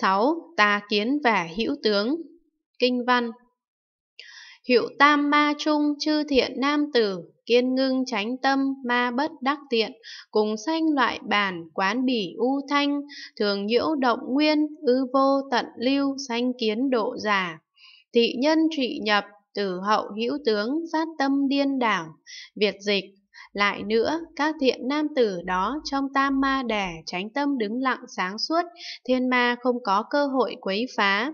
6. Tà kiến và hữu tướng Kinh văn Hiệu tam ma trung chư thiện nam tử, kiên ngưng tránh tâm, ma bất đắc tiện, cùng sanh loại bản, quán bỉ u thanh, thường nhiễu động nguyên, ư vô tận lưu, sanh kiến độ giả. Thị nhân trị nhập, tử hậu hữu tướng, phát tâm điên đảo, Việt dịch, lại nữa, các thiện nam tử đó trong tam ma đẻ tránh tâm đứng lặng sáng suốt, thiên ma không có cơ hội quấy phá.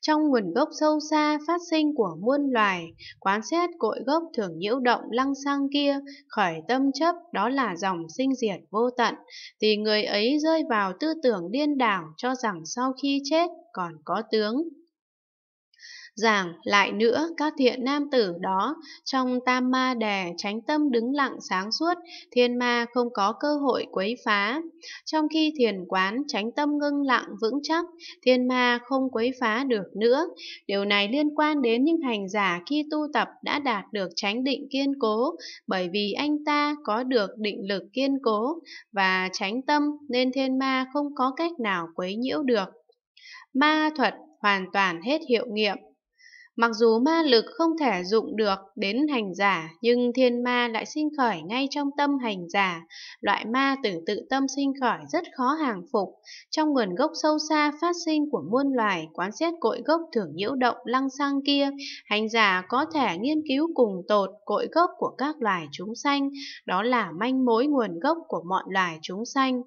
Trong nguồn gốc sâu xa phát sinh của muôn loài, quán xét cội gốc thường nhiễu động lăng sang kia, khởi tâm chấp đó là dòng sinh diệt vô tận, thì người ấy rơi vào tư tưởng điên đảo cho rằng sau khi chết còn có tướng Giảng lại nữa các thiện nam tử đó trong tam ma đè tránh tâm đứng lặng sáng suốt, thiên ma không có cơ hội quấy phá. Trong khi thiền quán tránh tâm ngưng lặng vững chắc, thiên ma không quấy phá được nữa. Điều này liên quan đến những hành giả khi tu tập đã đạt được tránh định kiên cố, bởi vì anh ta có được định lực kiên cố và tránh tâm nên thiên ma không có cách nào quấy nhiễu được. Ma thuật hoàn toàn hết hiệu nghiệm Mặc dù ma lực không thể dụng được đến hành giả, nhưng thiên ma lại sinh khởi ngay trong tâm hành giả. Loại ma từ tự tâm sinh khởi rất khó hàng phục. Trong nguồn gốc sâu xa phát sinh của muôn loài, quán xét cội gốc thường nhiễu động lăng xăng kia, hành giả có thể nghiên cứu cùng tột cội gốc của các loài chúng sanh, đó là manh mối nguồn gốc của mọi loài chúng sanh.